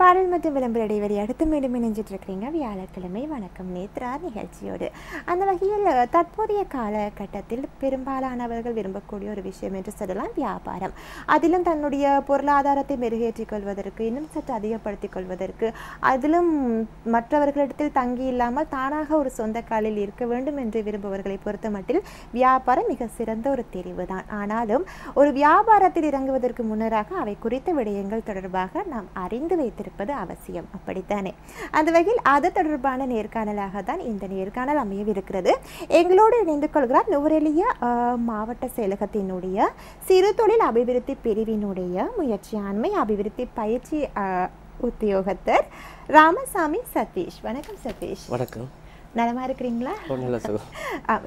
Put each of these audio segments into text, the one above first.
பாடல் மற்றும் விளம்பர இடைவெளி அடுத்து மீண்டும் இணைஞ்சிட்டு இருக்கிறீங்க வியாழக்கிழமை வணக்கம். நேத்ரா நிகழ்ச்சியோடு. அந்த வகையில் தற்போதைய காலகட்டத்தில் பெரும்பாலானவர்கள் விரும்பக்கூடிய ஒரு விஷயம் என்று சொல்லலாம் வியாபாரம். அதிலும் தன்னுடைய பொருளாதாரத்தை மெருகேற்றிக் கொள்வதற்கு இன்னும் சற்று அதிகப்படுத்திக் கொள்வதற்கு அதிலும் மற்றவர்களிடத்தில் தங்கி இல்லாமல் தானாக ஒரு சொந்த காலில் இருக்க வேண்டும் என்று விரும்புபவர்களை பொறுத்த மட்டில் வியாபாரம் மிக சிறந்த ஒரு தெரிவு தான் ஆனாலும் ஒரு வியாபாரத்தில் இறங்குவதற்கு முன்னராக அவை குறித்த விடயங்கள் தொடர்பாக நாம் அறிந்து இருப்பது அவசியம். அப்படித்தானே? அந்த வகையில் அது தொடர்பான நேர்காணலாக தான் இந்த நேர்காணல் அமையவிருக்கிறது. எங்களோடு இணைந்து கொள்கிறார் நுவரெலிய மாவட்ட செயலகத்தினுடைய சிறு தொழில் அபிவிருத்தி பிரிவினுடைய முயற்சியாண்மை அபிவிருத்தி பயிற்சி உத்தியோகத்தர் ராமசாமி சதீஷ். வணக்கம் சதீஷ். வணக்கம். நலமா இருக்கிறீங்களா?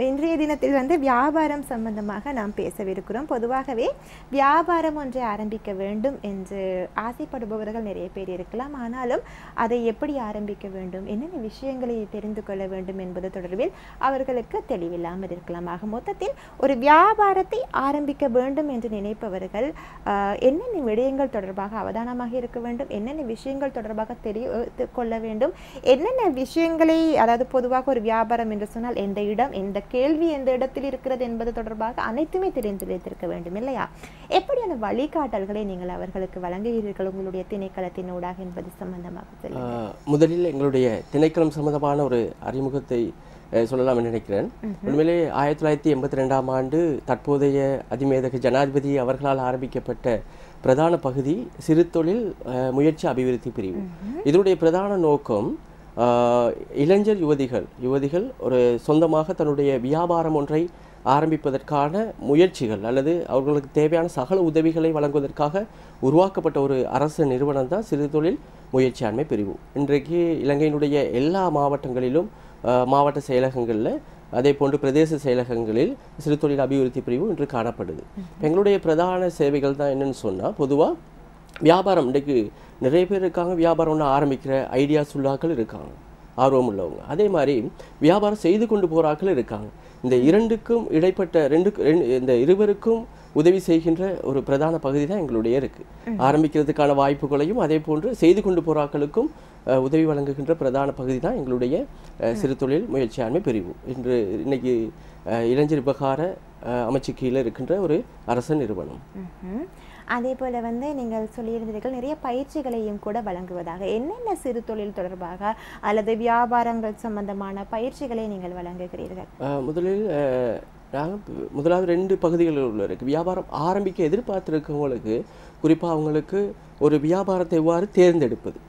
இன்றைய தினத்தில் வந்து வியாபாரம் சம்பந்தமாக நாம் பேசவிருக்கிறோம். பொதுவாகவே வியாபாரம் ஒன்றை ஆரம்பிக்க வேண்டும் என்று ஆசைப்படுபவர்கள் நிறைய பேர் இருக்கலாம். ஆனாலும் அதை எப்படி ஆரம்பிக்க வேண்டும் என்னென்ன விஷயங்களை தெரிந்து கொள்ள வேண்டும் என்பது தொடர்பில் அவர்களுக்கு தெளிவில்லாமல் இருக்கலாம். ஆக மொத்தத்தில் ஒரு வியாபாரத்தை ஆரம்பிக்க வேண்டும் என்று நினைப்பவர்கள் என்னென்ன விடயங்கள் தொடர்பாக அவதானமாக இருக்க வேண்டும் என்னென்ன விஷயங்கள் தொடர்பாக தெரிந்து கொள்ள வேண்டும் என்னென்ன விஷயங்களை அதாவது பொதுவாக ஒரு வியாபாரம் என்று சொன்னால் எந்த இடம் எந்த கேள்வி எந்த இடத்தில் இருக்கிறது என்பது தொடர்பாக அனைத்துமே தெரிந்து வைத்திருக்க வேண்டும் இல்லையா? எப்படியான வழிகாட்டல்களை நீங்கள் அவர்களுக்கு வழங்குகிறீர்கள்? உங்களுடைய திணைக்களத்தின் ஊடாக என்பது சம்பந்தமாக முதலில் எங்களுடைய திணைக்களம் சம்பந்தமான ஒரு அறிமுகத்தை சொல்லலாம் என்று நினைக்கிறேன். உண்மையிலே ஆயிரத்தி தொள்ளாயிரத்தி எண்பத்தி ரெண்டாம் ஆண்டு தற்போதைய அதிமேதக ஜனாதிபதி அவர்களால் ஆரம்பிக்கப்பட்ட பிரதான பகுதி சிறு தொழில் முயற்சி அபிவிருத்தி பிரிவு. இதனுடைய பிரதான நோக்கம் இளைஞர் யுவதிகள் யுவதிகள் ஒரு சொந்தமாக தன்னுடைய வியாபாரம் ஒன்றை ஆரம்பிப்பதற்கான முயற்சிகள் அல்லது அவர்களுக்கு தேவையான சகல உதவிகளை வழங்குவதற்காக உருவாக்கப்பட்ட ஒரு அரசு நிறுவனம் தான் சிறு தொழில் முயற்சியாண்மை பிரிவு. இன்றைக்கு இலங்கையினுடைய எல்லா மாவட்டங்களிலும் மாவட்ட செயலகங்களில் அதே போன்று பிரதேச செயலகங்களில் சிறு தொழில் அபிவிருத்தி பிரிவு இன்று காணப்படுது. எங்களுடைய பிரதான சேவைகள் தான் என்னன்னு சொன்னால் பொதுவாக வியாபாரம் இன்றைக்கு நிறைய பேர் இருக்காங்க வியாபாரம் ஒன்று ஆரம்பிக்கிற ஐடியாஸ் உள்ளாக்கள் இருக்காங்க ஆர்வம் உள்ளவங்க. அதே மாதிரி வியாபாரம் செய்து கொண்டு போறாக்கள் இருக்காங்க. இந்த இரண்டுக்கும் இடைப்பட்ட ரெண்டு இந்த இருவருக்கும் உதவி செய்கின்ற ஒரு பிரதான பகுதி தான் எங்களுடைய இருக்கு. ஆரம்பிக்கிறதுக்கான வாய்ப்புகளையும் அதே போன்று செய்து கொண்டு போறாக்களுக்கும் அஹ், உதவி வழங்குகின்ற பிரதான பகுதி தான் எங்களுடைய சிறு தொழில் முயற்சியாண்மை பிரிவு. இன்று இன்னைக்கு இளைஞர் விவகார அமைச்சு கீழே இருக்கின்ற ஒரு அரசு நிறுவனம். அதே போல வந்து நீங்கள் சொல்லியிருந்தீர்கள் நிறைய பயிற்சிகளையும் கூட வழங்குவதாக. என்னென்ன சிறு தொழில் தொடர்பாக அல்லது வியாபாரங்கள் சம்பந்தமான பயிற்சிகளை நீங்கள் வழங்குகிறீர்கள்? முதலில் அஹ், நாங்க ப- முதலாவது ரெண்டு பகுதிகளில் உள்ள இருக்கு. வியாபாரம் ஆரம்பிக்க எதிர்பார்த்துருக்கவங்களுக்கு குறிப்பாக அவங்களுக்கு ஒரு வியாபாரத்தை எவ்வாறு தேர்ந்தெடுப்பது.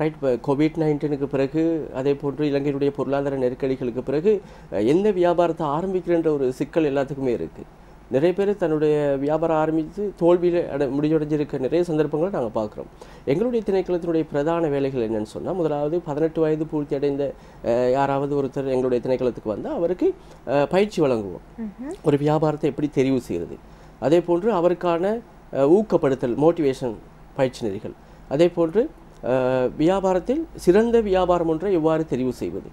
ரைட் இப்போ கோவிட் நைன்டீனுக்கு பிறகு அதே போன்று இலங்கையினுடைய பொருளாதார நெருக்கடிகளுக்கு பிறகு எந்த வியாபாரத்தை ஆரம்பிக்கிறன்ற ஒரு சிக்கல் எல்லாத்துக்குமே இருக்குது நிறைய பேர் தன்னுடைய வியாபாரம் ஆரம்பித்து தோல்வியில் அட முடிவடைஞ்சிருக்க நிறைய சந்தர்ப்பங்களை நாங்கள் பார்க்குறோம். எங்களுடைய திணைக்களத்தினுடைய பிரதான வேலைகள் என்னன்னு சொன்னால் முதலாவது பதினெட்டு வயது பூர்த்தி அடைந்த யாராவது ஒருத்தர் எங்களுடைய திணைக்களத்துக்கு வந்தால் அவருக்கு பயிற்சி வழங்குவோம். ஒரு வியாபாரத்தை எப்படி தெரிவு செய்கிறது அதே போன்று அவருக்கான ஊக்கப்படுத்தல் மோட்டிவேஷன் பயிற்சி நெறிகள் அதே போன்று வியாபாரத்தில் சிறந்த வியாபாரம் ஒன்றை எவ்வாறு தெரிவு செய்வது?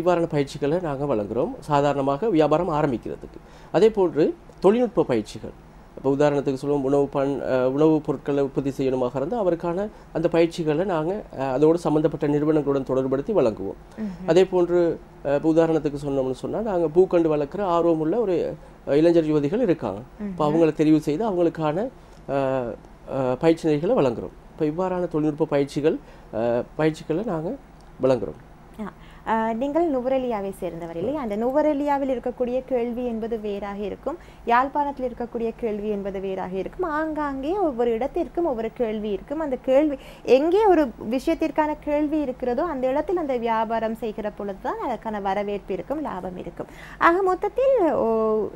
இவ்வாறான பயிற்சிகளை நாங்கள் வழங்குகிறோம் சாதாரணமாக வியாபாரம் ஆரம்பிக்கிறதுக்கு. அதே போன்று தொழில்நுட்ப பயிற்சிகள். இப்போ உதாரணத்துக்கு சொல்லுவோம் உணவு பண் உணவுப் பொருட்களை உற்பத்தி செய்யணுமாக இருந்தால் அவருக்கான அந்த பயிற்சிகளை நாங்கள் அதோடு சம்மந்தப்பட்ட நிறுவனங்களுடன் தொடர்படுத்தி வழங்குவோம். அதே போன்று இப்போ உதாரணத்துக்கு சொன்னோம்னு சொன்னால் நாங்கள் பூக்கண்டு வளர்க்குற ஆர்வமுள்ள ஒரு இளைஞர் யுவதிகள் இருக்காங்க. இப்போ அவங்கள தெரிவு செய்து அவங்களுக்கான பயிற்சி நெறிகளை வழங்குகிறோம் இப்போ இவ்வாறான தொழில்நுட்ப பயிற்சிகள் பயிற்சிகளை நாங்கள் வழங்குகிறோம் நீங்கள் நுவரெலியாவை சேர்ந்தவர் இல்லையா? அந்த நுவரெலியாவில் இருக்கக்கூடிய கேள்வி என்பது வேறாக இருக்கும். யாழ்ப்பாணத்தில் இருக்கக்கூடிய கேள்வி என்பது வேறாக இருக்கும். ஆங்காங்கே ஒவ்வொரு இடத்திற்கும் ஒவ்வொரு கேள்வி இருக்கும். அந்த கேள்வி எங்கே ஒரு விஷயத்திற்கான கேள்வி இருக்கிறதோ அந்த இடத்தில் அந்த வியாபாரம் செய்கிற பொழுது தான் அதற்கான வரவேற்பு இருக்கும் லாபம் இருக்கும். ஆக மொத்தத்தில் ஓ-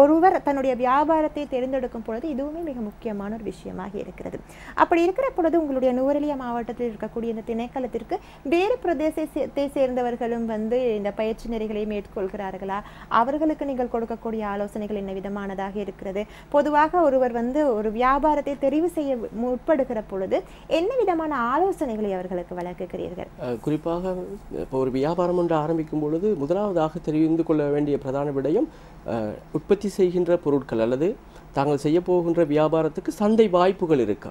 ஒருவர் தன்னுடைய வியாபாரத்தை தேர்ந்தெடுக்கும் பொழுது இதுவுமே மிக முக்கியமான ஒரு விஷயமாக இருக்கிறது. அப்படி இருக்கிற பொழுது உங்களுடைய நுவரெலியா மாவட்டத்தில் இருக்கக்கூடிய இந்த திணைக்களத்திற்கு வேறு பிரதேசத்தை சேர்ந்தவர்களும் வந்து இந்த பயிற்சி நெறிகளை மேற்கொள்கிறார்களா? அவர்களுக்கு நீங்கள் கொடுக்கக்கூடிய ஆலோசனைகள் என்ன விதமானதாக இருக்கிறது? பொதுவாக ஒருவர் வந்து ஒரு வியாபாரத்தை தெரிவு செய்ய முற்படுகிற பொழுது என்ன விதமான ஆலோசனைகளை அவர்களுக்கு வழங்குகிறீர்கள்? குறிப்பாக இப்போ ஒரு வியாபாரம் ஒன்று ஆரம்பிக்கும் பொழுது முதலாவதாக தெரிந்து கொள்ள வேண்டிய பிரதான விடயம் உற்பத்தி செய்கின்ற பொருட்கள் அல்லது தாங்கள் செய்ய போகின்ற வியாபாரத்துக்கு சந்தை வாய்ப்புகள் இருக்கா?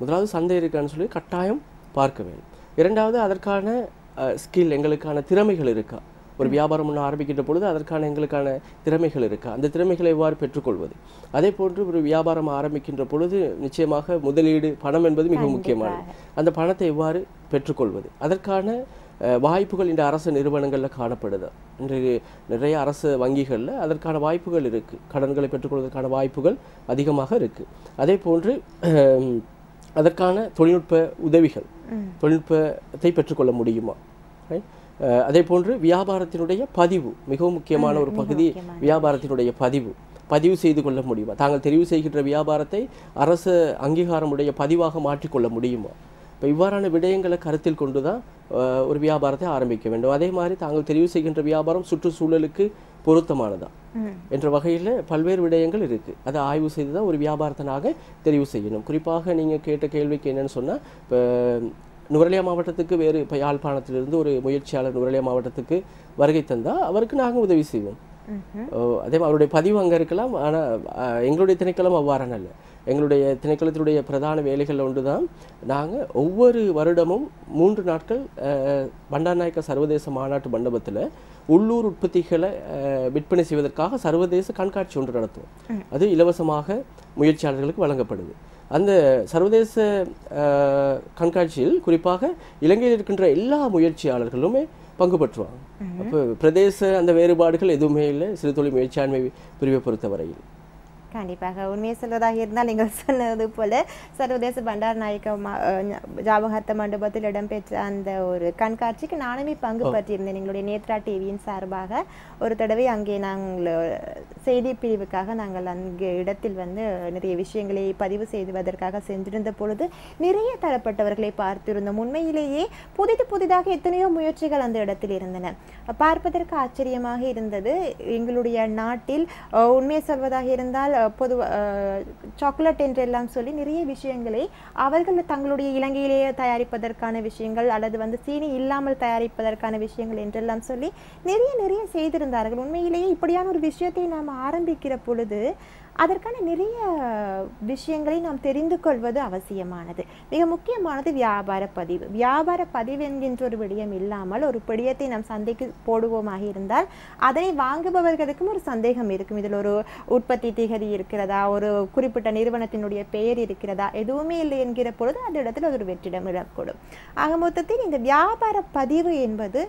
முதலாவது சந்தை இருக்கான்னு சொல்லி கட்டாயம் பார்க்க வேண்டும். இரண்டாவது அதற்கான ஸ்கில் எங்களுக்கான திறமைகள் இருக்கா? ஒரு வியாபாரம் ஒன்று ஆரம்பிக்கின்ற பொழுது அதற்கான எங்களுக்கான திறமைகள் இருக்கா? அந்த திறமைகளை எவ்வாறு பெற்றுக்கொள்வது? அதே போன்று ஒரு வியாபாரம் ஆரம்பிக்கின்ற பொழுது நிச்சயமாக முதலீடு பணம் என்பது மிக முக்கியமானது. அந்த பணத்தை எவ்வாறு பெற்றுக்கொள்வது? அதற்கான வாய்ப்புகள் இந்த அரசு நிறுவனங்களில் காணப்படுது. இன்றைக்கு நிறைய அரசு வங்கிகளில் அதற்கான வாய்ப்புகள் இருக்குது கடன்களை பெற்றுக்கொள்வதற்கான வாய்ப்புகள் அதிகமாக இருக்குது அதே போன்று அதற்கான தொழில்நுட்ப உதவிகள் தொழில்நுட்பத்தை பெற்றுக்கொள்ள முடியுமா? அதே போன்று வியாபாரத்தினுடைய பதிவு மிகவும் முக்கியமான ஒரு பகுதி வியாபாரத்தினுடைய பதிவு. பதிவு செய்து கொள்ள முடியுமா? தாங்கள் தெரிவு செய்கின்ற வியாபாரத்தை அரசு அங்கீகாரமுடைய பதிவாக மாற்றிக்கொள்ள முடியுமா? இப்போ இவ்வாறான விடயங்களை கருத்தில் கொண்டு தான் ஒரு வியாபாரத்தை ஆரம்பிக்க வேண்டும். அதே மாதிரி தாங்கள் தெரிவு செய்கின்ற வியாபாரம் சுற்றுச்சூழலுக்கு பொருத்தமானதா? என்ற வகையில் பல்வேறு விடயங்கள் இருக்குது அதை ஆய்வு செய்து தான் ஒரு வியாபாரத்தை நாங்கள் தெரிவு செய்யணும். குறிப்பாக நீங்கள் கேட்ட கேள்விக்கு என்னன்னு சொன்னால் இப்போ நுவரெலியா மாவட்டத்துக்கு வேறு இப்போ யாழ்ப்பாணத்திலிருந்து ஒரு முயற்சியாளர் நுவரெலியா மாவட்டத்துக்கு வருகை தந்தால் அவருக்கு நாங்கள் உதவி செய்வோம். அதே மாதிரி அவருடைய பதிவு அங்கே இருக்கலாம் ஆனால் எங்களுடைய திணைக்களம் அவ்வாறான அல்ல எங்களுடைய திணைக்களத்தினுடைய பிரதான வேலைகள் ஒன்று தான் நாங்கள் ஒவ்வொரு வருடமும் மூன்று நாட்கள் அஹ், பண்டாரநாயக்க சர்வதேச மாநாட்டு மண்டபத்தில் உள்ளூர் உற்பத்திகளை விற்பனை செய்வதற்காக சர்வதேச கண்காட்சி ஒன்று நடத்துவோம். அது இலவசமாக முயற்சியாளர்களுக்கு வழங்கப்படுது. அந்த சர்வதேச கண்காட்சியில் குறிப்பாக இலங்கையில் இருக்கின்ற எல்லா முயற்சியாளர்களுமே பங்கு பெற்றுவாங்க. அப்போ பிரதேச அந்த வேறுபாடுகள் எதுவுமே இல்லை. சிறு தொழில் முயற்சியாண்மை பிரிவை பொறுத்தவரையில். கண்டிப்பாக. உண்மையை சொல்வதாக இருந்தால் நீங்கள் சொன்னது போல சர்வதேச பண்டார் நாயக்க ஜாபகர்த்த மண்டபத்தில் இடம்பெற்ற அந்த ஒரு கண்காட்சிக்கு நானுமே பங்கு பற்றியிருந்தேன் எங்களுடைய நேத்ரா டிவியின் சார்பாக ஒரு தடவை அங்கே நாங்கள் செய்தி பிரிவுக்காக நாங்கள் அங்கே இடத்தில் வந்து நிறைய விஷயங்களை பதிவு செய்வதற்காக சென்றிருந்த பொழுது நிறைய தரப்பட்டவர்களை பார்த்திருந்தோம். உண்மையிலேயே புதிது புதிதாக எத்தனையோ முயற்சிகள் அந்த இடத்தில் இருந்தன. பார்ப்பதற்கு ஆச்சரியமாக இருந்தது எங்களுடைய நாட்டில் உண்மையை சொல்வதாக இருந்தால் பொதுவாக சாக்லேட் என்றெல்லாம் சொல்லி நிறைய விஷயங்களை அவர்கள் தங்களுடைய இலங்கையிலேயே தயாரிப்பதற்கான விஷயங்கள் அல்லது வந்து சீனி இல்லாமல் தயாரிப்பதற்கான விஷயங்கள் என்றெல்லாம் சொல்லி நிறைய நிறைய செய்திருந்தார்கள். உண்மையிலேயே இப்படியான ஒரு விஷயத்தை நாம் ஆரம்பிக்கிற பொழுது அதற்கான நிறைய விஷயங்களை நாம் தெரிந்து கொள்வது அவசியமானது. மிக முக்கியமானது வியாபார பதிவு. வியாபார பதிவு என்கின்ற ஒரு விடயம் இல்லாமல் ஒரு பிடியத்தை நாம் சந்தைக்கு போடுவோமாக இருந்தால் அதனை வாங்குபவர்களுக்கும் ஒரு சந்தேகம் இருக்கும். இதில் ஒரு உற்பத்தி திகதி இருக்கிறதா? ஒரு குறிப்பிட்ட நிறுவனத்தினுடைய பெயர் இருக்கிறதா? எதுவுமே இல்லை என்கிற பொழுது அந்த இடத்தில் அது ஒரு வெற்றிடம் இடக்கூடும் ஆக மொத்தத்தில் இந்த வியாபார பதிவு என்பது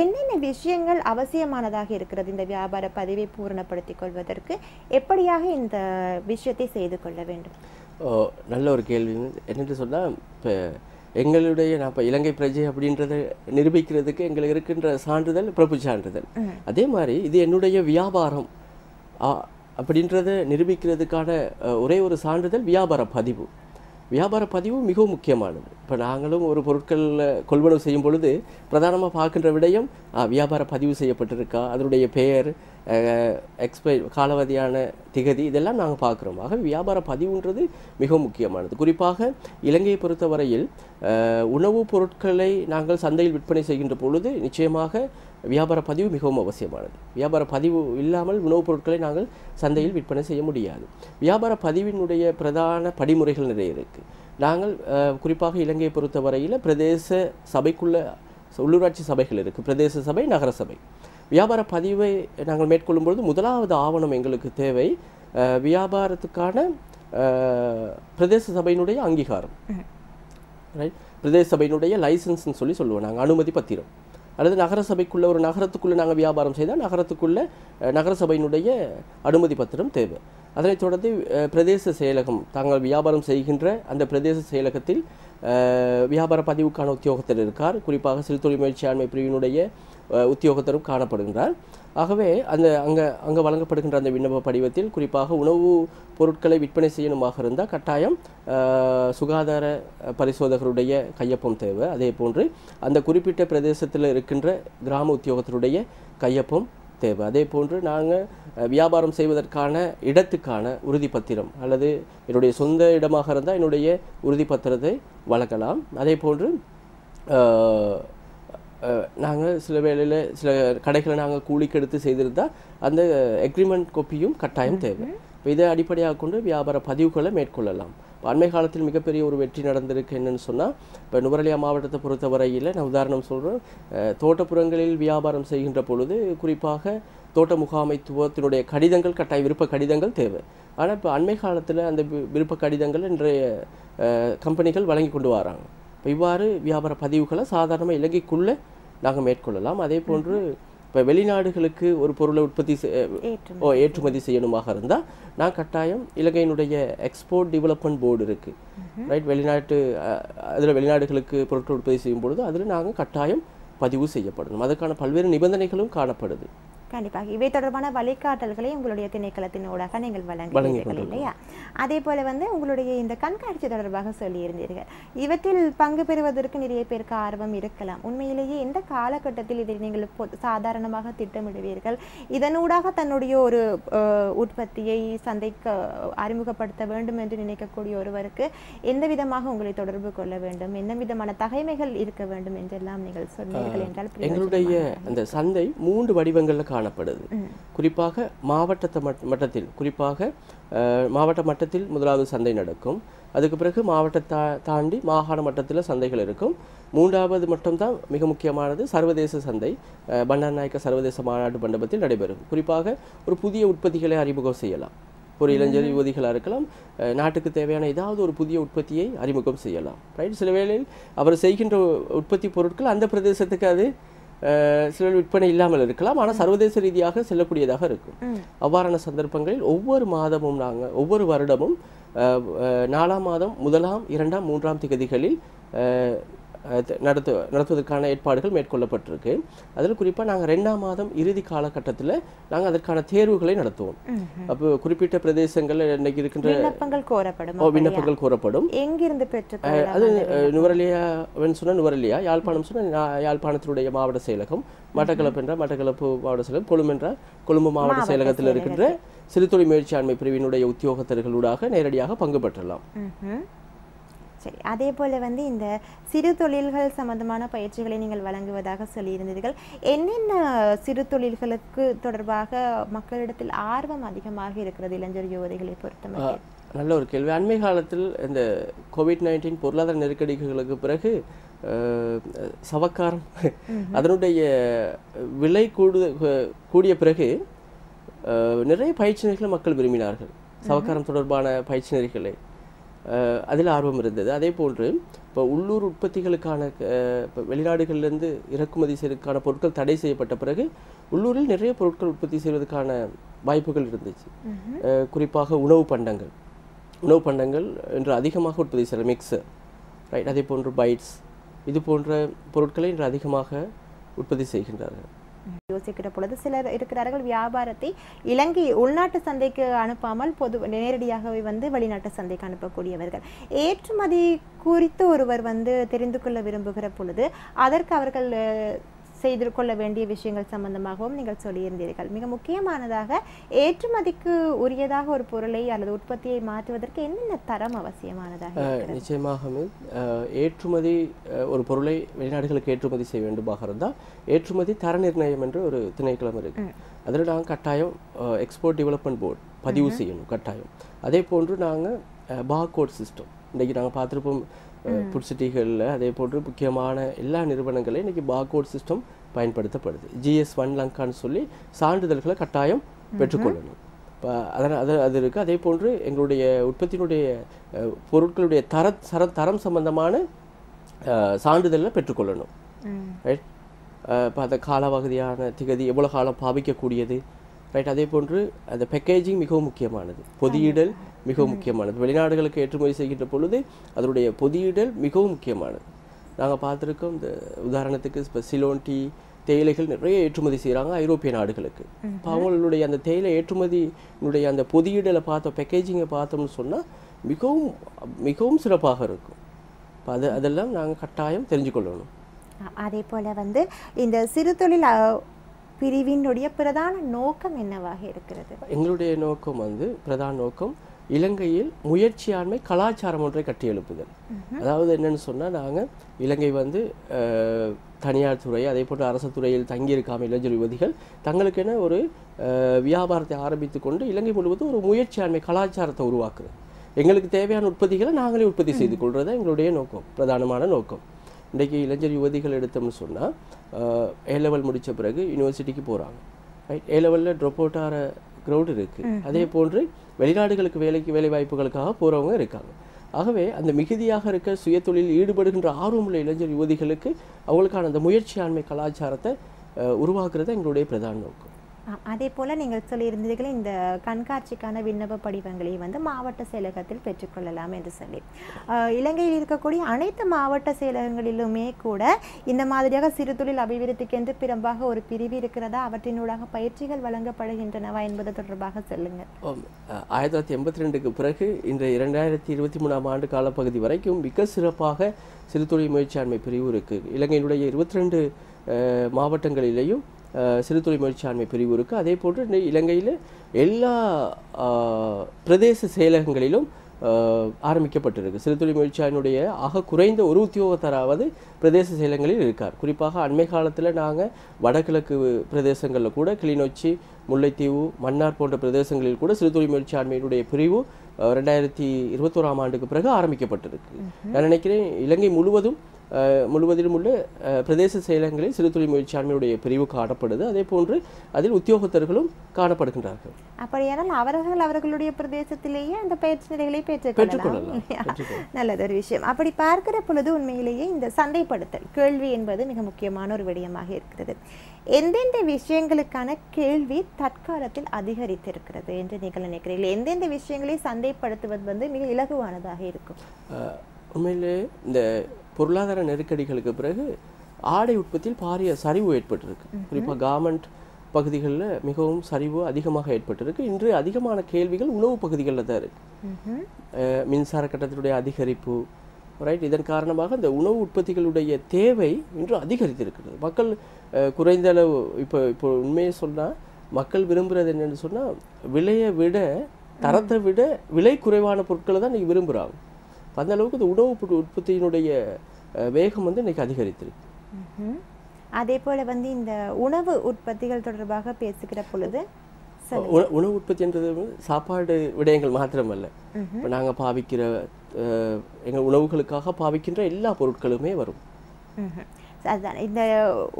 என்னென்ன விஷயங்கள் அவசியமானதாக இருக்கிறது? இந்த வியாபார பதிவை பூரணப்படுத்திக் கொள்வதற்கு எப்படியாக இந்த விஷயத்தை செய்து கொள்ள வேண்டும்? ஓ, நல்ல ஒரு கேள்வி. என்னென்று சொன்னால் இப்போ எங்களுடைய நான் இப்போ இலங்கை பிரஜை அப்படின்றத நிரூபிக்கிறதுக்கு எங்களுக்கு இருக்கின்ற சான்றிதழ் பிரபு சான்றிதழ். அதே மாதிரி இது என்னுடைய வியாபாரம். அப்படின்றத நிரூபிக்கிறதுக்கான ஒரே ஒரு சான்றிதழ் வியாபார பதிவு. வியாபார பதிவு மிகவும் முக்கியமானது. இப்போ நாங்களும் ஒரு பொருட்கள் கொள்வனவு செய்யும் பொழுது பிரதானமாக பார்க்கின்ற விடயம் வியாபார பதிவு செய்யப்பட்டிருக்கா அதனுடைய பெயர் எக்ஸ்பை காலாவதியான திகதி இதெல்லாம் நாங்கள் பார்க்குறோம். ஆக வியாபார பதிவுன்றது மிகவும் முக்கியமானது. குறிப்பாக இலங்கையை பொறுத்தவரையில் உணவுப் பொருட்களை நாங்கள் சந்தையில் விற்பனை செய்கின்ற பொழுது நிச்சயமாக வியாபார பதிவு மிகவும் அவசியமானது. வியாபார பதிவு இல்லாமல் உணவுப் பொருட்களை நாங்கள் சந்தையில் விற்பனை செய்ய முடியாது. வியாபார பதிவினுடைய பிரதான படிமுறைகள் நிறைய இருக்குது நாங்கள் குறிப்பாக இலங்கையை பொறுத்தவரையில் பிரதேச சபைக்குள்ள உள்ளூராட்சி சபைகள் இருக்குது பிரதேச சபை நகர சபை. வியாபார பதிவை நாங்கள் மேற்கொள்ளும் பொழுது முதலாவது ஆவணம் எங்களுக்கு தேவை வியாபாரத்துக்கான பிரதேச சபையினுடைய அங்கீகாரம். ரைட் பிரதேச சபையினுடைய லைசன்ஸ்னு சொல்லி சொல்லுவோம் நாங்கள் அனுமதி பத்திரம். அல்லது நகர சபைக்குள்ள ஒரு நகரத்துக்குள்ளே நாங்கள் வியாபாரம் செய்தால் நகரத்துக்குள்ள நகரசபையினுடைய நகர சபையினுடைய அனுமதி பத்திரம் தேவை. அதனைத் தொடர்ந்து பிரதேச செயலகம் தாங்கள் வியாபாரம் செய்கின்ற அந்த பிரதேச செயலகத்தில் வியாபார பதிவுக்கான உத்தியோகத்தர் இருக்கார். குறிப்பாக சிறு தொழில் முயற்சியாண்மை பிரிவினுடைய உத்தியோகத்தரும் காணப்படுகின்றார். ஆகவே அந்த அங்கே அங்கே வழங்கப்படுகின்ற அந்த விண்ணப்ப படிவத்தில் குறிப்பாக உணவு பொருட்களை விற்பனை செய்யணுமாக இருந்தால் கட்டாயம் சுகாதார பரிசோதகருடைய கையொப்பம் தேவை. அதே போன்று அந்த குறிப்பிட்ட பிரதேசத்தில் இருக்கின்ற கிராம உத்தியோகத்தருடைய கையொப்பம் தேவை. அதே போன்று நாங்கள் வியாபாரம் செய்வதற்கான இடத்துக்கான உறுதிப்பத்திரம் அல்லது என்னுடைய சொந்த இடமாக இருந்தால் என்னுடைய உறுதிப்பத்திரத்தை வழங்கலாம். அதே போன்று நாங்கள் சில வேளையில் சில கடைகளை நாங்கள் கூலிக்கு எடுத்து செய்திருந்தால் அந்த எக்ரிமெண்ட் கொப்பியும் கட்டாயம் தேவை. இதை அடிப்படையாக கொண்டு வியாபார பதிவுகளை மேற்கொள்ளலாம். அண்மை காலத்தில் மிகப்பெரிய ஒரு வெற்றி நடந்திருக்கு என்னன்னு சொன்னால் இப்போ நுவரலியா மாவட்டத்தை பொறுத்தவரையில் நான் உதாரணம் சொல்கிறேன் தோட்டப்புறங்களில் வியாபாரம் செய்கின்ற பொழுது குறிப்பாக தோட்ட முகாமைத்துவத்தினுடைய கடிதங்கள் கட்டாய விருப்ப கடிதங்கள் தேவை. ஆனால் இப்போ அண்மை காலத்தில் அந்த விருப்ப கடிதங்கள் இன்றைய கம்பெனிகள் வழங்கி கொண்டு வராங்க. இப்போ இவ்வாறு வியாபார பதிவுகளை சாதாரணமாக இலங்கைக்குள்ளே நாங்கள் மேற்கொள்ளலாம். அதே போன்று இப்போ வெளிநாடுகளுக்கு ஒரு பொருளை உற்பத்தி ஓ ஏற்றுமதி செய்யணுமாக இருந்தால் நான் கட்டாயம் இலங்கையினுடைய எக்ஸ்போர்ட் டெவலப்மெண்ட் போர்டு இருக்குது ரைட் வெளிநாட்டு அதில் வெளிநாடுகளுக்கு பொருட்கள் உற்பத்தி செய்யும் பொழுது அதில் நாங்கள் கட்டாயம் பதிவு செய்யப்படணும். அதற்கான பல்வேறு நிபந்தனைகளும் காணப்படுது. கண்டிப்பாக. இவை தொடர்பான வழிகாட்டல்களை உங்களுடைய திணைக்களத்தின் ஊடாக நீங்கள் வழங்கி வழங்குகிறீர்கள் இல்லையா? அதே போல வந்து உங்களுடைய இந்த கண்காட்சி தொடர்பாக சொல்லியிருந்தீர்கள். இவற்றில் பங்கு பெறுவதற்கு நிறைய பேருக்கு ஆர்வம் இருக்கலாம். உண்மையிலேயே எந்த காலகட்டத்தில் இதை நீங்கள் சாதாரணமாக திட்டமிடுவீர்கள். இதனூடாக தன்னுடைய ஒரு உற்பத்தியை சந்தைக்கு அறிமுகப்படுத்த வேண்டும் என்று நினைக்கக்கூடிய ஒருவருக்கு எந்த விதமாக உங்களை தொடர்பு கொள்ள வேண்டும்? என்ன விதமான தகைமைகள் இருக்க வேண்டும் என்றெல்லாம் நீங்கள் சொன்னீர்கள் என்றால் எங்களுடைய அந்த சந்தை மூன்று வடிவங்களில் காணப்படுது. குறிப்பாக மாவட்டத்தை மட்- மட்டத்தில் குறிப்பாக மாவட்ட மட்டத்தில் முதலாவது சந்தை நடக்கும். அதுக்கு பிறகு மாவட்ட தா தாண்டி மாகாண மட்டத்தில் சந்தைகள் இருக்கும். மூன்றாவது மட்டும்தான் மிக முக்கியமானது சர்வதேச சந்தை. அஹ், பண்டாரநாயக்க சர்வதேச மாநாட்டு மண்டபத்தில் நடைபெறும். குறிப்பாக ஒரு புதிய உற்பத்திகளை அறிமுகம் செய்யலாம். ஒரு இளைஞர் யுவதிகளாக இருக்கலாம். நாட்டுக்கு தேவையான ஏதாவது ஒரு புதிய உற்பத்தியை அறிமுகம் செய்யலாம். ரைட் சில வேளையில் அவர் செய்கின்ற உற்பத்தி பொருட்கள் அந்த பிரதேசத்துக்கு அது அஹ், சில விற்பனை இல்லாமல் இருக்கலாம் ஆனால் சர்வதேச ரீதியாக செல்லக்கூடியதாக இருக்கும். அவ்வாறான சந்தர்ப்பங்களில் ஒவ்வொரு மாதமும் நாங்கள் ஒவ்வொரு வருடமும் நாலாம் மாதம் முதலாம் இரண்டாம் மூன்றாம் திகதிகளில் நடத்து நடத்துவதற்கான ஏற்பாடுகள் மேற்கொள்ளப்பட்டிருக்கு. அதில் குறிப்பாக நாங்கள் ரெண்டாம் மாதம் இறுதி காலகட்டத்தில் நாங்கள் அதற்கான தேர்வுகளை நடத்துவோம். அப்போ குறிப்பிட்ட பிரதேசங்கள் இன்னைக்கு இருக்கின்ற விண்ணப்பங்கள் கோரப்படும் விண்ணப்பங்கள் கூறப்படும் எங்கிருந்து பெற்றுக்கொள்ளலாம் அது நுவரெலியான்னு சொன்னால் நுவரெலியா யாழ்ப்பாணம் சொன்னால் யாழ்ப்பாணத்தினுடைய மாவட்ட செயலகம். மட்டக்களப்பு என்ற மட்டக்களப்பு மாவட்ட செயலகம் கொழும்பு என்ற கொழும்பு மாவட்ட செயலகத்தில் இருக்கின்ற சிறுதொழில் முயற்சியாண்மை பிரிவினுடைய உத்தியோகத்தர்களூடாக நேரடியாக பங்கு பெற்றலாம். சரி. அதே போல வந்து இந்த சிறு தொழில்கள் சம்பந்தமான பயிற்சிகளை நீங்கள் வழங்குவதாக சொல்லியிருந்தீர்கள். என்னென்ன சிறு தொழில்களுக்கு தொடர்பாக மக்களிடத்தில் ஆர்வம் அதிகமாக இருக்கிறது இளைஞர் யுவதிகளை பொறுத்தமட்டில்? நல்ல ஒரு கேள்வி. அண்மை காலத்தில் இந்த கோவிட் நைன்டீன் பொருளாதார நெருக்கடிகளுக்கு பிறகு சவக்காரம் அதனுடைய விலை கூடு கூடிய பிறகு நிறைய பயிற்சி மக்கள் விரும்பினார்கள். சவக்காரம் தொடர்பான பயிற்சி நெறிகளை அதில் ஆர்வம் இருந்தது. அதே போன்று இப்போ உள்ளூர் உற்பத்திகளுக்கான இப்போ வெளிநாடுகளிலிருந்து இறக்குமதி செய்வதற்கான பொருட்கள் தடை செய்யப்பட்ட பிறகு உள்ளூரில் நிறைய பொருட்கள் உற்பத்தி செய்வதற்கான வாய்ப்புகள் இருந்துச்சு. குறிப்பாக உணவு பண்டங்கள். உணவு பண்டங்கள் இன்று அதிகமாக உற்பத்தி செய்கிற மிக்சர் ரைட் அதே போன்று பைட்ஸ் இது போன்ற பொருட்களை இன்று அதிகமாக உற்பத்தி செய்கின்றார்கள். யோசிக்கிற பொழுது சிலர் இருக்கிறார்கள் வியாபாரத்தை இலங்கை உள்நாட்டு சந்தைக்கு அனுப்பாமல் பொது நேரடியாகவே வந்து வெளிநாட்டு சந்தைக்கு அனுப்பக்கூடியவர்கள். ஏற்றுமதி குறித்து ஒருவர் வந்து தெரிந்து கொள்ள விரும்புகிற பொழுது அதற்கு அவர்கள் அஹ், செய்து கொள்ள வேண்டிய விஷயங்கள் சம்பந்தமாகவும் நீங்கள் சொல்லியிருந்தீர்கள். மிக முக்கியமானதாக ஏற்றுமதிக்கு உரியதாக ஒரு பொருளை அல்லது உற்பத்தியை மாற்றுவதற்கு என்னென்ன தரம் அவசியமானதாக நிச்சயமாக ஏற்றுமதி ஒரு பொருளை வெளிநாடுகளுக்கு ஏற்றுமதி செய்ய வேண்டுமாக இருந்தால் ஏற்றுமதி தர நிர்ணயம் என்று ஒரு திணைக்களம் இருக்கு. அதில் நாங்கள் கட்டாயம் எக்ஸ்போர்ட் டெவலப்மெண்ட் போர்டு பதிவு செய்யணும் கட்டாயம். அதே போன்று நாங்கள் பார்கோட் சிஸ்டம் இன்றைக்கி நாங்கள் பார்த்துருப்போம் புட்சிட்டிகளில் அதே போன்று முக்கியமான எல்லா நிறுவனங்களையும் இன்றைக்கி பார்கோட் சிஸ்டம் பயன்படுத்தப்படுது. ஜிஎஸ் ஒன் லங்கான்னு சொல்லி சான்றிதழ்களை கட்டாயம் பெற்றுக்கொள்ளணும். இப்போ அதனால் அது அது இருக்குது அதே போன்று எங்களுடைய உற்பத்தியினுடைய பொருட்களுடைய தர தர தரம் சம்பந்தமான அஹ், சான்றிதழை பெற்றுக்கொள்ளணும். ரைட் இப்போ அந்த காலவகதியான திகதி எவ்வளோ காலம் பாவிக்கக்கூடியது? ரைட் அதே போன்று அந்த பேக்கேஜிங் மிகவும் முக்கியமானது. பொதியிடல் மிகவும் முக்கியமானது. வெளிநாடுகளுக்கு ஏற்றுமதி செய்கின்ற பொழுது அதனுடைய பொதியிடல் மிகவும் முக்கியமானது. நாங்கள் பார்த்துருக்கோம் இந்த உதாரணத்துக்கு இப்போ சிலோன் டீ தேயிலைகள் நிறைய ஏற்றுமதி செய்கிறாங்க ஐரோப்பிய நாடுகளுக்கு. இப்போ அவங்களுடைய அந்த தேயிலை ஏற்றுமதியினுடைய அந்த பொதியிடலை பார்த்தோம் பேக்கேஜிங்கை பார்த்தோம்னு சொன்னால் மிகவும் மிகவும் சிறப்பாக இருக்கும். இப்போ அது அதெல்லாம் நாங்கள் கட்டாயம் தெரிஞ்சு கொள்ளணும். அதே போல வந்து இந்த சிறு தொழில் பிரிவினுடைய பிரதான நோக்கம் என்னவாக இருக்கிறது? எங்களுடைய நோக்கம் வந்து பிரதான நோக்கம் இலங்கையில் முயற்சியாண்மை கலாச்சாரம் ஒன்றை கட்டியெழுப்புதல் அதாவது என்னன்னு சொன்னால் நாங்கள் இலங்கை வந்து தனியார் துறை அதே போன்று அரசு துறையில் தங்கியிருக்காம இளைஞர் யுவதிகள் தங்களுக்கென ஒரு வியாபாரத்தை ஆரம்பித்து கொண்டு இலங்கை முழுவதும் ஒரு முயற்சியாண்மை கலாச்சாரத்தை உருவாக்குறது. எங்களுக்கு தேவையான உற்பத்திகளை நாங்களே உற்பத்தி செய்து கொள்றது எங்களுடைய நோக்கம் பிரதானமான நோக்கம். இன்றைக்கு இளைஞர் யுவதிகள் எடுத்தோம்னு சொன்னால் ஏ லெவல் முடிச்ச பிறகு யூனிவர்சிட்டிக்கு போகிறாங்க ரைட் ஏ லெவலில் ட்ராப் அவுட் ஆகிற க்ரௌட் இருக்குது அதே போன்று வெளிநாடுகளுக்கு வேலைக்கு வேலை வாய்ப்புகளுக்காக போகிறவங்க இருக்காங்க. ஆகவே அந்த மிகுதியாக இருக்க சுயதொழில் ஈடுபடுகின்ற ஆர்வமுள்ள இளைஞர் யுவதிகளுக்கு அவங்களுக்கான அந்த முயற்சியாண்மை கலாச்சாரத்தை உருவாக்குறது எங்களுடைய பிரதான நோக்கம். அதே போல் நீங்கள் சொல்லியிருந்தீர்கள் இந்த கண்காட்சிக்கான விண்ணப்ப படிவங்களை வந்து மாவட்ட செயலகத்தில் பெற்றுக்கொள்ளலாம் என்று சொல்லி. இலங்கையில் இருக்கக்கூடிய அனைத்து மாவட்ட செயலகங்களிலுமே கூட இந்த மாதிரியாக சிறு தொழில் அபிவிருத்திக்கென்று பிறம்பாக ஒரு பிரிவு இருக்கிறதா? அவற்றினூடாக பயிற்சிகள் வழங்கப்படுகின்றனவா என்பது தொடர்பாக சொல்லுங்கள். ஆயிரத்தி தொள்ளாயிரத்தி எண்பத்தி ரெண்டுக்கு பிறகு இந்த இரண்டாயிரத்தி இருபத்தி மூணாம் ஆண்டு காலப்பகுதி வரைக்கும் மிக சிறப்பாக சிறு தொழில் முயற்சியாண்மை பிரிவு இருக்குது இலங்கையினுடைய இருபத்தி ரெண்டு மாவட்டங்களிலேயும் சிறுதொழில் முயற்சியாண்மை பிரிவு இருக்கு அதே போன்று இலங்கையில் எல்லா பிரதேச செயலகங்களிலும் ஆரம்பிக்கப்பட்டிருக்கு. சிறுதொழில் முயற்சியானுடைய ஆக குறைந்த ஒரு உத்தியோகத்தராவது பிரதேச செயலகங்களில் இருக்கார். குறிப்பாக அண்மை காலத்தில் நாங்கள் வடகிழக்கு பிரதேசங்களில் கூட கிளிநொச்சி முல்லைத்தீவு மன்னார் போன்ற பிரதேசங்களில் கூட சிறுதொழில் முயற்சியாண்மையினுடைய பிரிவு ரெண்டாயிரத்தி இருபத்தோராம் ஆண்டுக்கு பிறகு ஆரம்பிக்கப்பட்டிருக்கு. நான் நினைக்கிறேன் இலங்கை முழுவதும் முழுவதிலும் உள்ள பிரதேச செயலகங்களில் சிறுதொழில் முயற்சியாண்மையுடைய பிரிவு காணப்படுது. அதே போன்று அதில் உத்தியோகத்தர்களும் காணப்படுகின்றார்கள். அப்படியானால் அவர்கள் அவர்களுடைய பிரதேசத்திலேயே அந்த பயிற்சி நிலைகளை பெற்றுக்கொள்ளலாம். நல்லது ஒரு விஷயம். அப்படி பார்க்கிற பொழுது உண்மையிலேயே இந்த சந்தைப்படுத்தல் கேள்வி என்பது மிக முக்கியமான ஒரு விடயமாக இருக்கிறது. எந்தெந்த விஷயங்களுக்கான கேள்வி தற்காலத்தில் அதிகரித்திருக்கிறது என்று நீங்கள் நினைக்கிறீர்கள்? எந்தெந்த விஷயங்களை சந்தைப்படுத்துவது வந்து மிக இலகுவானதாக இருக்கும்? உண்மையிலே இந்த பொருளாதார நெருக்கடிகளுக்கு பிறகு ஆடை உற்பத்தியில் பாரிய சரிவு ஏற்பட்டிருக்கு. குறிப்பாக கார்மெண்ட் பகுதிகளில் மிகவும் சரிவு அதிகமாக ஏற்பட்டிருக்கு. இன்று அதிகமான கேள்விகள் உணவு பகுதிகளில் தான் இருக்கு. ம்ஹும். அஹ், மின்சார கட்டணத்தினுடைய அதிகரிப்பு ரைட் இதன் காரணமாக இந்த உணவு உற்பத்திகளுடைய தேவை இன்று அதிகரித்திருக்கிறது. மக்கள் குறைந்த அளவு இப்போ இப்போ உண்மையை சொன்னால் மக்கள் விரும்புகிறது என்னன்னு சொன்னால் விலையை விட தரத்தை விட விலை குறைவான பொருட்களை தான் இன்னைக்கு விரும்புகிறாங்க அந்த அளவுக்கு இந்த உணவு உற்பத்தி- உற்பத்தியினுடைய வேகம் வந்து இன்னைக்கு அதிகரித்திருக்கு. அதே போல வந்து இந்த உணவு உற்பத்திகள் தொடர்பாக பேசுகிற பொழுது உண- உணவு உற்பத்தின்றது சாப்பாடு விடயங்கள் மாத்திரமல்ல. இப்போ நாங்கள் பாவிக்கிற எங்கள் உணவுகளுக்காக பாவிக்கின்ற எல்லா பொருட்களுமே வரும். அதுதான். இந்த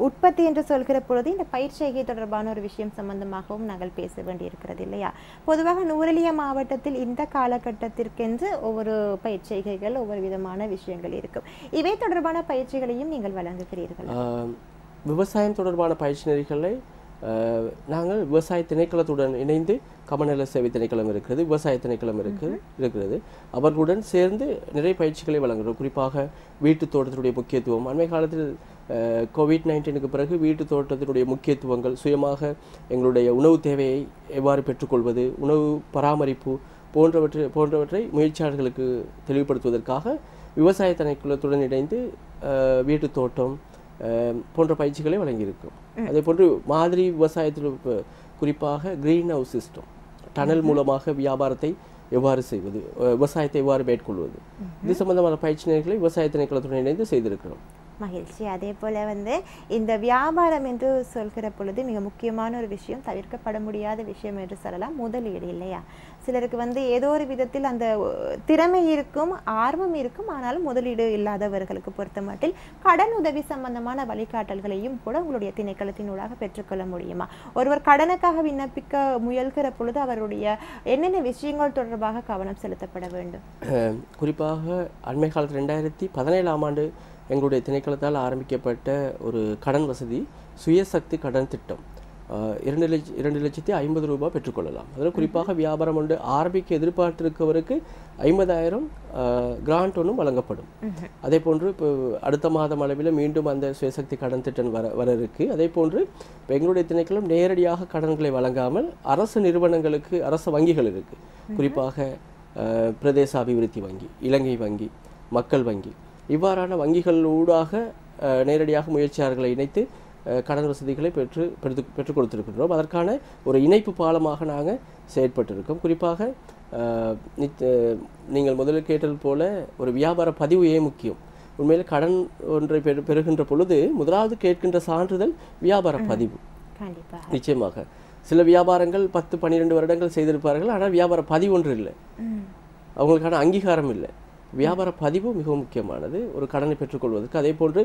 உற்பத்தி என்று சொல்கிற பொழுது இந்த பயிற்சிகை தொடர்பான ஒரு விஷயம் சம்பந்தமாகவும் நாங்கள் பேச வேண்டியிருக்கிறது இல்லையா? பொதுவாக நூரலிய மாவட்டத்தில் இந்த காலகட்டத்திற்கென்று ஒவ்வொரு பயிற்சிகைகள் ஒவ்வொரு விதமான விஷயங்கள் இருக்கும். இவை தொடர்பான பயிற்சிகளையும் நீங்கள் வழங்குகிறீர்கள்? விவசாயம் தொடர்பான பயிற்சி நெறிகளை நாங்கள் விவசாய திணைக்களத்துடன் இணைந்து கமநல சேவை திணைக்களம் இருக்கிறது விவசாய திணைக்களம் இருக்கு இருக்கிறது. அவர்களுடன் சேர்ந்து நிறைய பயிற்சிகளை வழங்குகிறோம். குறிப்பாக வீட்டு தோட்டத்தினுடைய முக்கியத்துவம் அண்மை காலத்தில் கோவிட் நைன்டீனுக்கு பிறகு வீட்டு தோட்டத்தினுடைய முக்கியத்துவங்கள் சுயமாக எங்களுடைய உணவு தேவையை எவ்வாறு பெற்றுக்கொள்வது உணவு பராமரிப்பு போன்றவற்றை போன்றவற்றை முயற்சியாளர்களுக்கு தெளிவுபடுத்துவதற்காக விவசாய திணைக்களத்துடன் இணைந்து ஆஹ், வீட்டுத் தோட்டம் போன்ற பயிற்சிகளை வழங்கியிருக்கோம். அதே போன்று மாதிரி விவசாயத்தில் குறிப்பாக கிரீன் ஹவுஸ் சிஸ்டம் டனல் மூலமாக வியாபாரத்தை எவ்வாறு செய்வது? விவசாயத்தை எவ்வாறு மேற்கொள்வது? இது சம்பந்தமான பயிற்சி நேர்களை விவசாய திணைக்களத்துடன் இணைந்து செய்திருக்கிறோம். மகிழ்ச்சி. அதே போல வந்து இந்த வியாபாரம் என்று சொல்கிற பொழுது மிக முக்கியமான ஒரு விஷயம் தவிர்க்கப்பட முடியாத விஷயம் என்று சொல்லலாம். முதலீடு இல்லையா? சிலருக்கு வந்து ஏதோ ஒரு விதத்தில் அந்த திறமை இருக்கும் ஆர்வம் இருக்கும் ஆனாலும் முதலீடு இல்லாதவர்களுக்கு பொறுத்த மட்டில் கடன் உதவி சம்பந்தமான வழிகாட்டல்களையும் கூட உங்களுடைய திணைக்களத்தினூடாக பெற்றுக்கொள்ள முடியுமா? ஒருவர் கடனுக்காக விண்ணப்பிக்க முயல்கிற பொழுது அவருடைய என்னென்ன விஷயங்கள் தொடர்பாக கவனம் செலுத்தப்பட வேண்டும்? குறிப்பாக அண்மை காலத்தில் ரெண்டாயிரத்தி பதினேழாம் ஆண்டு எங்களுடைய திணைக்களத்தால் ஆரம்பிக்கப்பட்ட ஒரு கடன் வசதி சுயசக்தி கடன் திட்டம். இரண்டு லட்ச இரண்டு லட்சத்தி ஐம்பது ரூபாய் பெற்றுக்கொள்ளலாம். அதில் குறிப்பாக வியாபாரம் ஒன்று ஆரம்பிக்க எதிர்பார்த்திருக்கவருக்கு ஐம்பதாயிரம் கிராண்ட் ஒன்றும் வழங்கப்படும். அதே போன்று இப்போ அடுத்த மாதம் அளவில் மீண்டும் அந்த சுயசக்தி கடன் திட்டம் வர வர இருக்கு. அதே போன்று இப்போ எங்களுடைய திணைக்களம் நேரடியாக கடன்களை வழங்காமல் அரசு நிறுவனங்களுக்கு அரசு வங்கிகள் இருக்கு. குறிப்பாக பிரதேச அபிவிருத்தி வங்கி இலங்கை வங்கி மக்கள் வங்கி. இவ்வாறான வங்கிகள் ஊடாக நேரடியாக முயற்சியாளர்களை இணைத்து கடன் வசதிகளை பெற்று பெற்று பெற்றுக் கொடுத்திருக்கின்றோம். அதற்கான ஒரு இணைப்பு பாலமாக நாங்கள் செயற்பட்டிருக்கோம். குறிப்பாக நீங்கள் முதலில் கேட்டது போல ஒரு வியாபார பதிவு ஏன் முக்கியம்? உண்மையில் கடன் ஒன்றை பெறு பெறுகின்ற பொழுது முதலாவது கேட்கின்ற சான்றிதழ் வியாபார பதிவு. நிச்சயமாக. சில வியாபாரங்கள் பத்து பன்னிரெண்டு வருடங்கள் செய்திருப்பார்கள் ஆனால் வியாபார பதிவு ஒன்று இல்லை. அவங்களுக்கான அங்கீகாரம் இல்லை. வியாபார பதிவு மிகவும் முக்கியமானது. ஒரு கடனை பெற்றுக்கொள்வதற்கு. அதே போன்று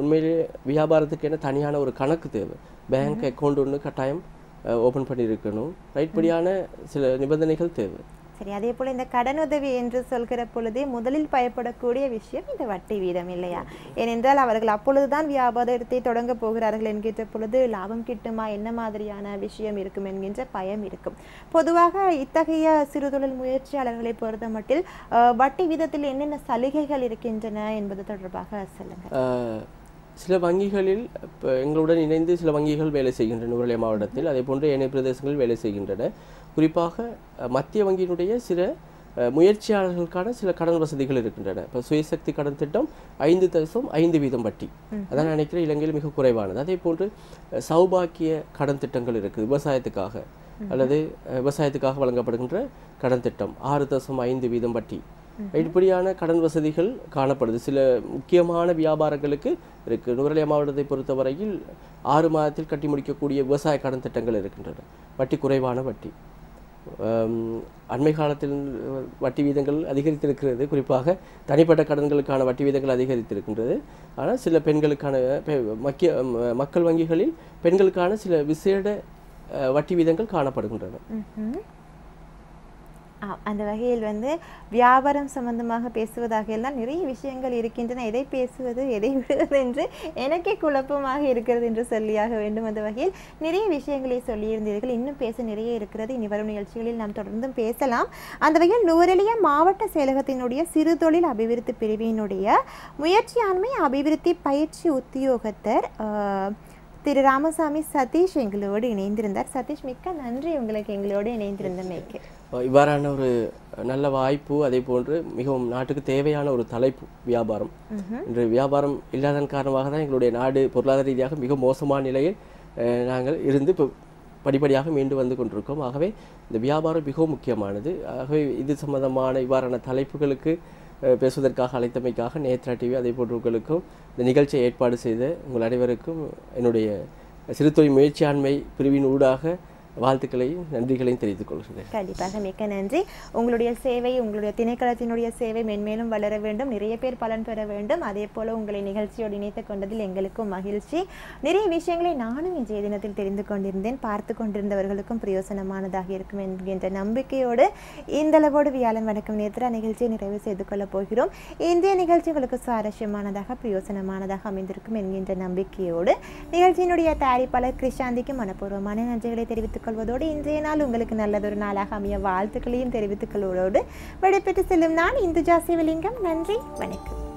உண்மையிலே வியாபாரத்துக்கு என்ன தனியான ஒரு கணக்கு தேவை. பேங்க் அக்கௌண்ட் ஒன்று கட்டாயம் ஓப்பன் பண்ணியிருக்கணும். ரைட் படியான சில நிபந்தனைகள் தேவை. சரி அதே போல இந்த கடனுதவி என்று சொல்கிற பொழுதே முதலில் பயப்படக்கூடிய விஷயம் இந்த வட்டி வீதம் இல்லையா? ஏனென்றால் அவர்கள் அப்பொழுதுதான் வியாபாரத்தை தொடங்க போகிறார்கள் என்கின்ற பொழுது லாபம் கிட்டுமா என்ன மாதிரியான விஷயம் இருக்கும் என்கின்ற பயம் இருக்கும். பொதுவாக இத்தகைய சிறுதொழில் முயற்சியாளர்களை பொறுத்த மட்டில் வட்டி வீதத்தில் என்னென்ன சலுகைகள் இருக்கின்றன என்பது தொடர்பாக சொல்லுங்கள். சில வங்கிகளில் இப்போ எங்களுடன் இணைந்து சில வங்கிகள் வேலை செய்கின்றன நுவரெலியா மாவட்டத்தில். அதே போன்று ஏனைய பிரதேசங்களில் வேலை செய்கின்றன. குறிப்பாக மத்திய வங்கியினுடைய சில முயற்சியாளர்களுக்கான சில கடன் வசதிகள் இருக்கின்றன. இப்போ சுயசக்தி கடன் திட்டம் ஐந்து தசம் ஐந்து வீதம் வட்டி. அதான் நினைக்கிறேன் இலங்கையில் மிக குறைவானது. அதே போன்று சௌபாக்கிய கடன் திட்டங்கள் இருக்குது விவசாயத்துக்காக அல்லது விவசாயத்துக்காக வழங்கப்படுகின்ற கடன் திட்டம். ஆறு தசம் ஐந்து வீதம் வட்டி. இப்படியான கடன் வசதிகள் காணப்படுது. சில முக்கியமான வியாபாரங்களுக்கு இருக்கு. நுவரெலியா மாவட்டத்தை பொறுத்தவரையில் ஆறு மாதத்தில் கட்டி முடிக்கக்கூடிய விவசாய கடன் திட்டங்கள் இருக்கின்றன. வட்டி குறைவான வட்டி. அண்மை காலத்தில் வட்டி வீதங்கள் அதிகரித்திருக்கிறது. குறிப்பாக தனிப்பட்ட கடன்களுக்கான வட்டி வீதங்கள் அதிகரித்திருக்கின்றது. ஆனால் சில பெண்களுக்கான மக்கிய மக்கள் வங்கிகளில் பெண்களுக்கான சில விசேட வட்டி வீதங்கள் காணப்படுகின்றன. அந்த வகையில் வந்து வியாபாரம் சம்பந்தமாக பேசுவதாக எல்லாம் நிறைய விஷயங்கள் இருக்கின்றன. எதை பேசுவது எதை விடுவது என்று எனக்கே குழப்பமாக இருக்கிறது என்று சொல்லியாக வேண்டும். அந்த வகையில் நிறைய விஷயங்களை சொல்லியிருந்தீர்கள். இன்னும் பேச நிறைய இருக்கிறது. இனி வரும் நிகழ்ச்சிகளில் நாம் தொடர்ந்தும் பேசலாம். அந்த வகையில் நுவரெலியா மாவட்ட செயலகத்தினுடைய சிறுதொழில் அபிவிருத்தி பிரிவினுடைய முயற்சியாண்மை அபிவிருத்தி பயிற்சி உத்தியோகத்தர் திரு ராமசாமி சதீஷ் எங்களோடு இணைந்திருந்தார். சதீஷ் மிக்க நன்றி. உங்களுக்கு எங்களோடு இணைந்திருந்தமைக்கு. இவ்வாறான ஒரு நல்ல வாய்ப்பு அதே போன்று மிகவும் நாட்டுக்கு தேவையான ஒரு தலைப்பு வியாபாரம். இன்று வியாபாரம் இல்லாதன் காரணமாக தான் எங்களுடைய நாடு பொருளாதார ரீதியாக மிக மோசமான நிலையில் நாங்கள் இருந்து இப்போ படிப்படியாக மீண்டு வந்து கொண்டிருக்கோம். ஆகவே இந்த வியாபாரம் மிகவும் முக்கியமானது. ஆகவே இது சம்பந்தமான இவ்வாறான தலைப்புகளுக்கு பேசுவதற்காக அழைத்தமைக்காக நேத்ரா டிவி அதே போன்று உங்களுக்கும் இந்த நிகழ்ச்சியை ஏற்பாடு செய்த உங்கள் அனைவருக்கும் என்னுடைய சிறுதொழில் முயற்சியாண்மை பிரிவின் ஊடாக வாழ்த்துக்களையும் நன்றிகளையும் தெரிவித்துக் கொள்கிறேன். கண்டிப்பாக மிக்க நன்றி. உங்களுடைய சேவை உங்களுடைய திணைக்களத்தினுடைய சேவை மென்மேலும் வளர வேண்டும். நிறைய பேர் பலன் பெற வேண்டும். அதே போல உங்களை நிகழ்ச்சியோடு இணைத்து கொண்டதில் எங்களுக்கும் மகிழ்ச்சி. நிறைய விஷயங்களை நானும் இன்றைய தினத்தில் தெரிந்து கொண்டிருந்தேன். பார்த்து கொண்டிருந்தவர்களுக்கும் பிரயோசனமானதாக இருக்கும் என்கின்ற நம்பிக்கையோடு இந்த அளவோடு வியாழன் வணக்கம் நேத்ரா நிகழ்ச்சியை நிறைவு செய்து கொள்ளப் போகிறோம். இந்திய நிகழ்ச்சி உங்களுக்கு சுவாரஸ்யமானதாக பிரயோசனமானதாக அமைந்திருக்கும் என்கின்ற நம்பிக்கையோடு நிகழ்ச்சியினுடைய தயாரிப்பாளர் கிருஷாந்திக்கு மனப்பூர்வமான நன்றிகளை தெரிவித்துக் கொள்வதோடு இன்றைய நாள் உங்களுக்கு நல்லதொரு நாளாக அமைய வாழ்த்துக்களையும் தெரிவித்துக் கொள்வதோடு விடைபெற்று செல்லும் நான் இந்துஜா சிவலிங்கம். நன்றி வணக்கம்.